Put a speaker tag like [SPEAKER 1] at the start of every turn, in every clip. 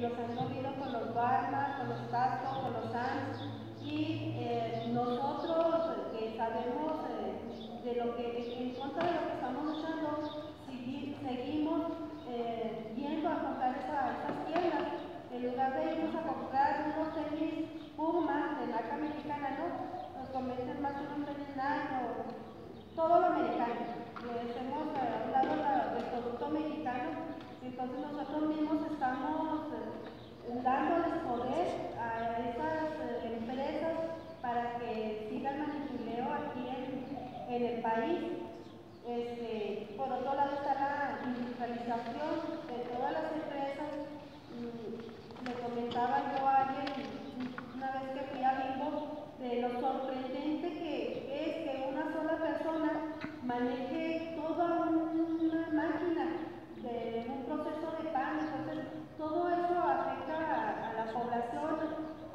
[SPEAKER 1] los han movido con los barmas, con los cascos, con los SANS y eh, nosotros que sabemos eh, de lo que, en contra de lo que estamos luchando, seguimos eh, yendo a comprar esas tiendas en lugar de irnos a comprar unos tenis Puma de marca mexicana, ¿no? Nos convencen más unos tenis Nike o todo lo americano. Les hemos hablado del producto mexicano, entonces nosotros mismos estamos eh, dándoles poder a esas eh, empresas para que sigan manipuleo aquí en, en el país. Este, por otro lado está la industrialización de todas las empresas. Mm, le comentaba yo a alguien una vez que fui a Bimbo de lo sorprendente que es que una sola persona maneje toda una máquina de un proceso de pan. Entonces, todo eso afecta a, la población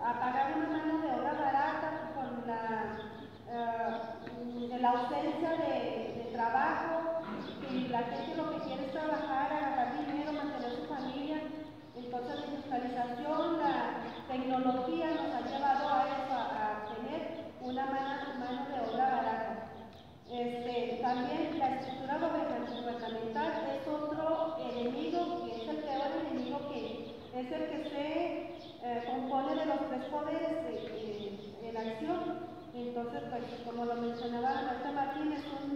[SPEAKER 1] a pagar una mano de obra barata con la, uh, la ausencia de, trabajo y la gente lo que quiere trabajar, agarrar dinero, mantener su familia. Entonces, la industrialización, la tecnología nos ha llevado a eso, a, tener una mano, mano de obra barata. Este, también la estructura gubernamental es otro enemigo, y es el peor enemigo que es el que se eh, compone de los tres poderes en acción. Entonces, pues, como lo mencionaba Marta Martín, es un